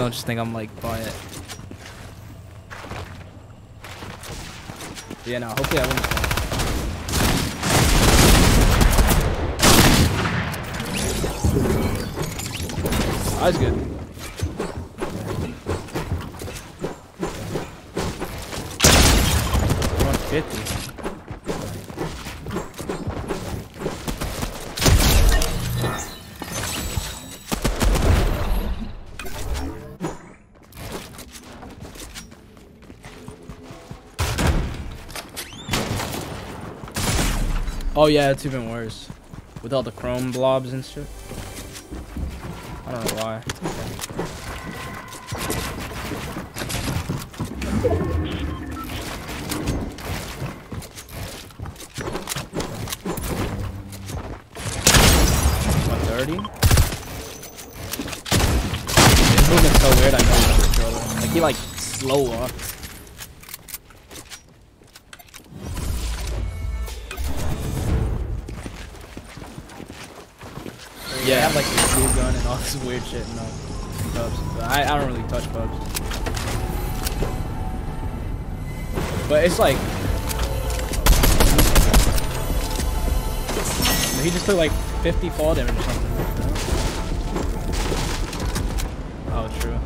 Don't just think I'm like quiet. Yeah, no. Hopefully I win. this good. Oh yeah, it's even worse. With all the chrome blobs and shit. I don't know why. One thirty. His movement's so weird. I know a controller. Like he like slow up. Yeah, have like the glue gun and all this weird shit in uh, pubs. I, I don't really touch pubs. But it's like he just took like 50 fall damage or something. Oh, true.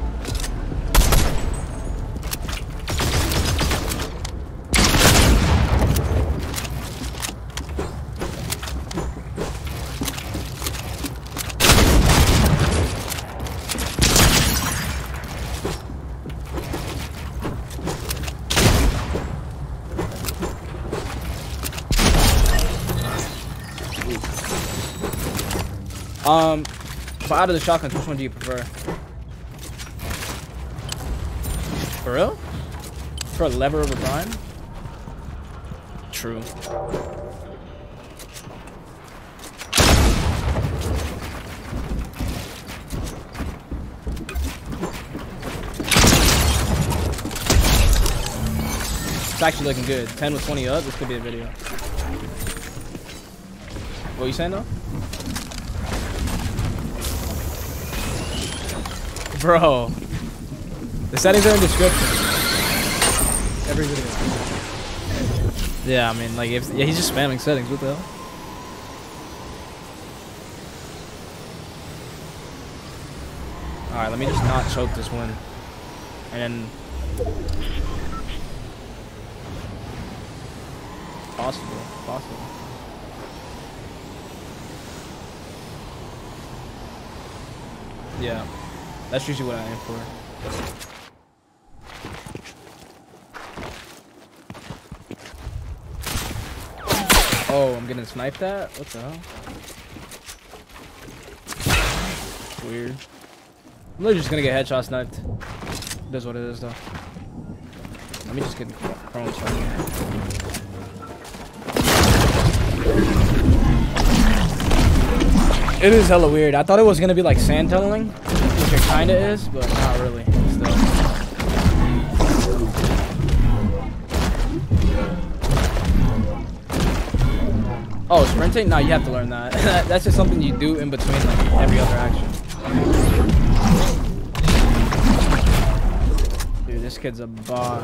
Um, but out of the shotguns, which one do you prefer? For real? For a lever over prime? True. It's actually looking good. 10 with 20 up, this could be a video. What are you saying though? Bro. The settings are in description. Every video. Yeah, I mean, like, if yeah, he's just spamming settings. What the hell? All right, let me just not choke this one. and then possible, possible. Yeah. That's usually what I aim for. Oh, I'm gonna snipe that? What the hell? Weird. I'm literally just gonna get headshot sniped. That's what it is though. Let me just get chrome. It is hella weird. I thought it was gonna be like sand tunneling, it kinda is, but not really. Still. Oh, sprinting? No, you have to learn that. That's just something you do in between like every other action. Dude, this kid's a bot.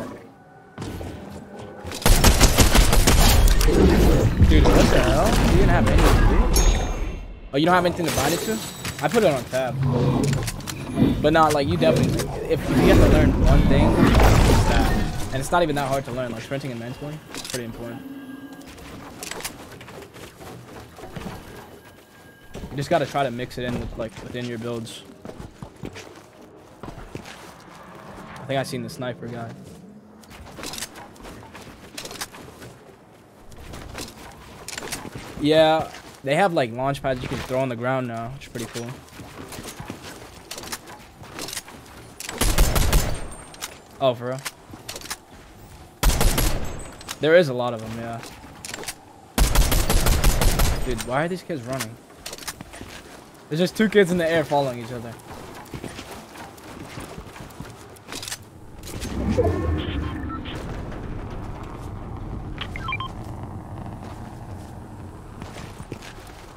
Dude, what the hell? You didn't have anything, Oh, you don't have anything to bind it to? I put it on tab. But not like you definitely. If, you have to learn one thing, it's that. And it's not even that hard to learn. Like sprinting and mantling, it's pretty important. You just gotta try to mix it in with like within your builds. I think I seen the sniper guy. Yeah, they have like launch pads you can throw on the ground now, which is pretty cool. Oh, for real? There is a lot of them, yeah. Dude, why are these kids running? There's just two kids in the air following each other.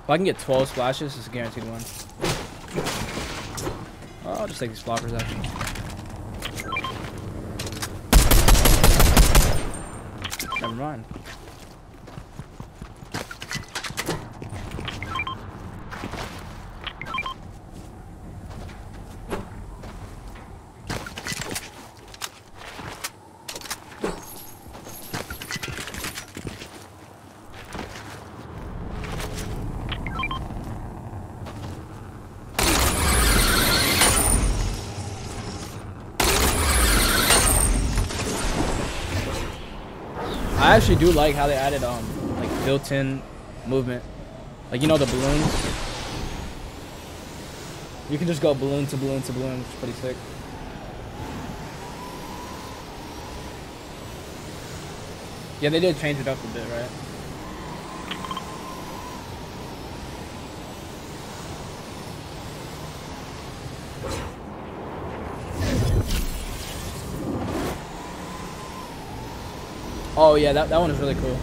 If I can get 12 splashes, it's a guaranteed one. Oh, I'll just take these floppers actually. Never I actually do like how they added um like built-in movement. Like you know the balloons. You can just go balloon to balloon to balloon, which is pretty sick. Yeah, they did change it up a bit, right? Oh yeah, that, that one is really cool.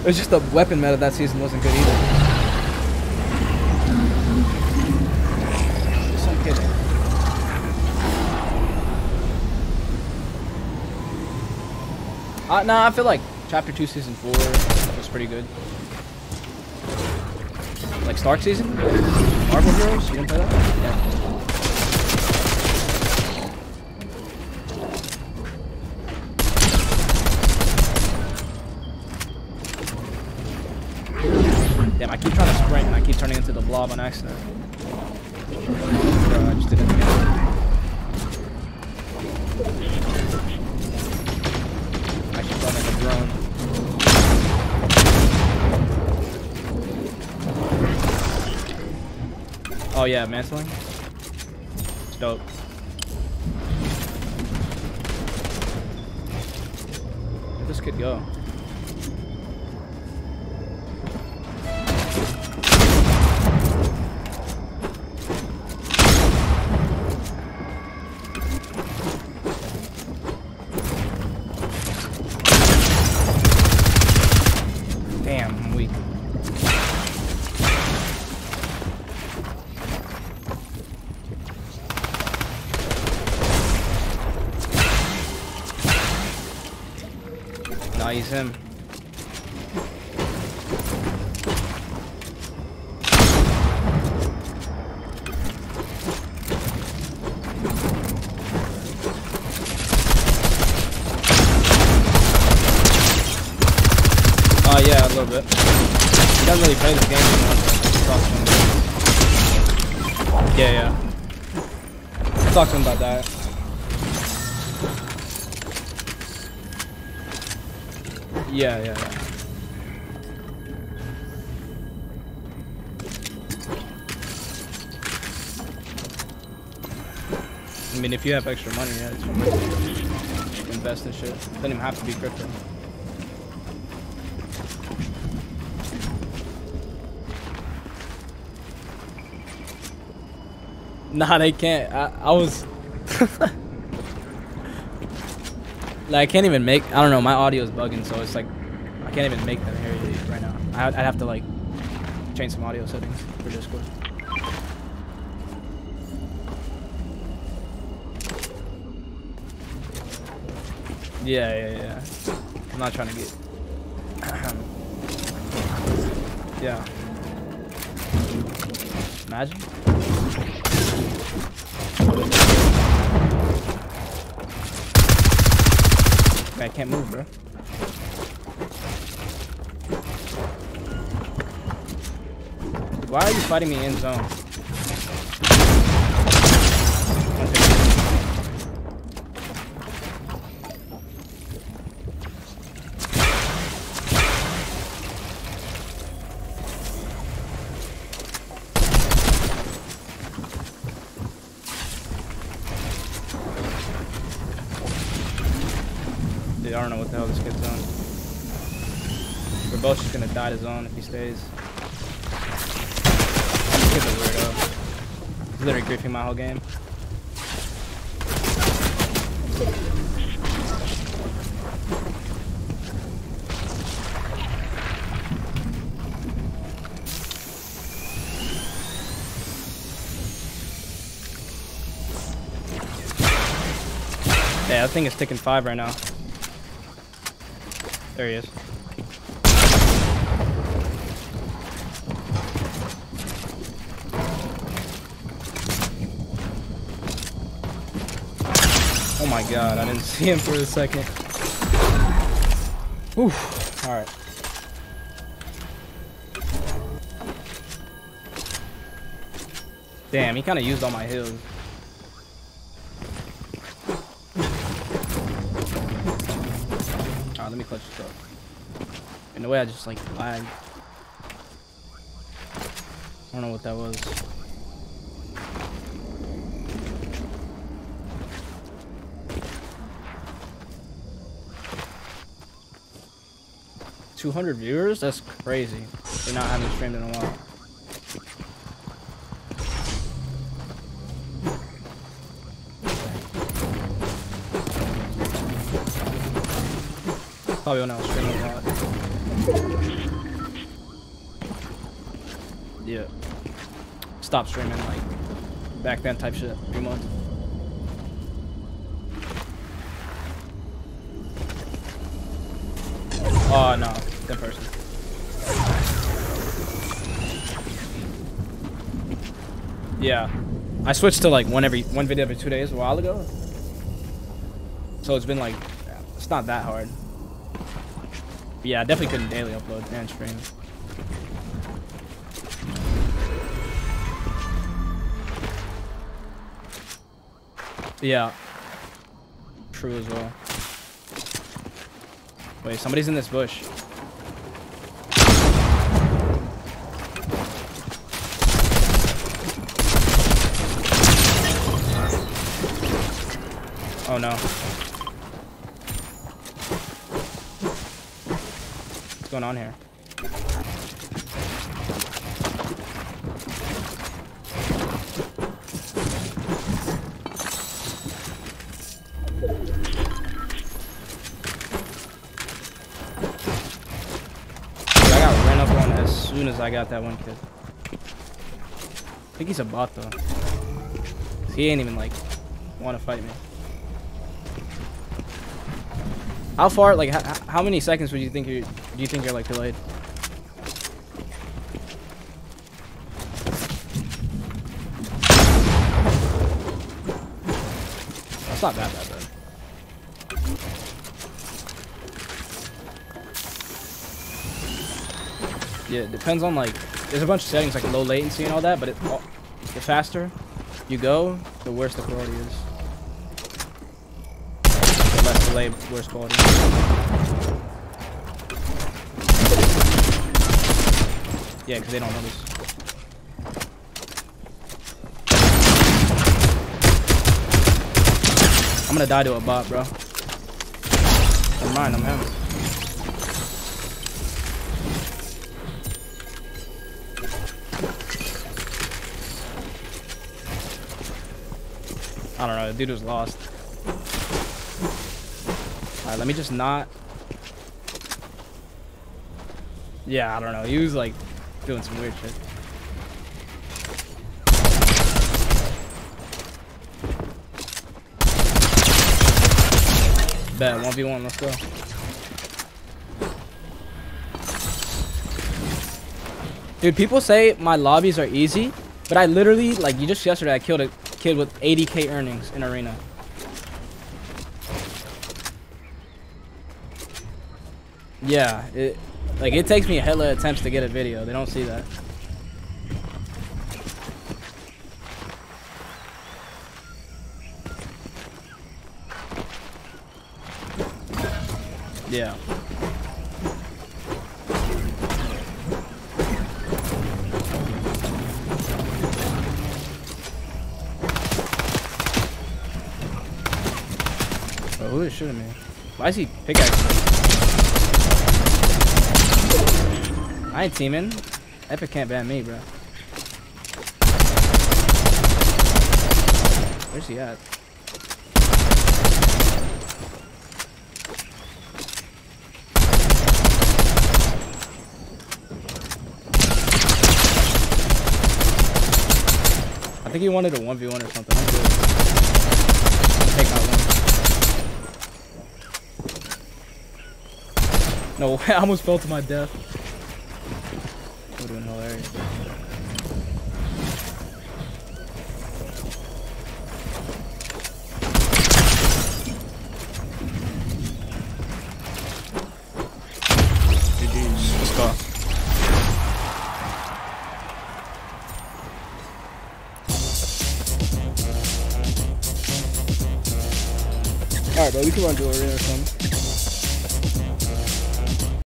It was just the weapon meta that season wasn't good either. Uh, nah, I feel like Chapter 2 Season 4 was pretty good. Like Stark Season? Marvel Heroes? You didn't play that? Yeah. Damn, I keep trying to sprint and I keep turning into the blob on accident. Bro, I just didn't I should run like a drone. Oh yeah, mantling. It's dope. This could go? He's him. Oh yeah, a little bit. He doesn't really play this game anymore. so him. Yeah, yeah. Talk to him about that. Yeah, yeah, yeah. I mean, if you have extra money, yeah, it's fine. Invest in shit. Doesn't even have to be crypto. Nah, they can't. I, I was. like, I can't even make. I don't know. My audio is bugging, so it's like. I can't even make them hear you right now. I, I'd have to, like, change some audio settings for Discord. Yeah, yeah, yeah. I'm not trying to get. yeah. Imagine. I can't move, bro. Why are you fighting me in zone? die to zone if he stays. He's a weirdo. He's literally griefing my whole game. Yeah, that thing is ticking five right now. There he is. Oh my god, I didn't see him for a second. Oof. Alright. Damn, he kind of used all my heals. Alright, let me clutch this up. In the way I just like lagged. I don't know what that was. Two hundred viewers? That's crazy. They're not having streamed in a while. Probably when I was streaming a lot. Yeah. Stop streaming like back then type shit. Three months. Oh no, that person. Yeah. I switched to like one every one video every two days a while ago. So it's been like it's not that hard. But yeah, I definitely couldn't daily upload and stream. Yeah. True as well. Wait, somebody's in this bush. Oh no. What's going on here? I got ran up on as soon as I got that one kid. I think he's a bot though. He ain't even like want to fight me. How far? Like, how many seconds would you think you do you think you're like delayed? That's not that bad, though. Yeah, it depends on like. There's a bunch of settings like low latency and all that, but it, the faster you go, the worse the quality is. Worse quality. Yeah, because they don't notice. I'm gonna die to a bot, bro. Never mind, I'm him. I don't know, the dude was lost. Alright, let me just not... Yeah, I don't know, he was like doing some weird shit. Bet, 1v1, let's go. Dude, people say my lobbies are easy, but I literally, like, you just yesterday, I killed a kid with 80k earnings in arena. Yeah, it, like, it takes me a hella attempts to get a video. They don't see that. Yeah. Bro, who is shooting me? Why is he pickaxing I ain't teaming. Epic can't ban me, bro. Where's he at? I think he wanted a 1v1 or something. I'm good. Take out one. No, I almost fell to my death. Would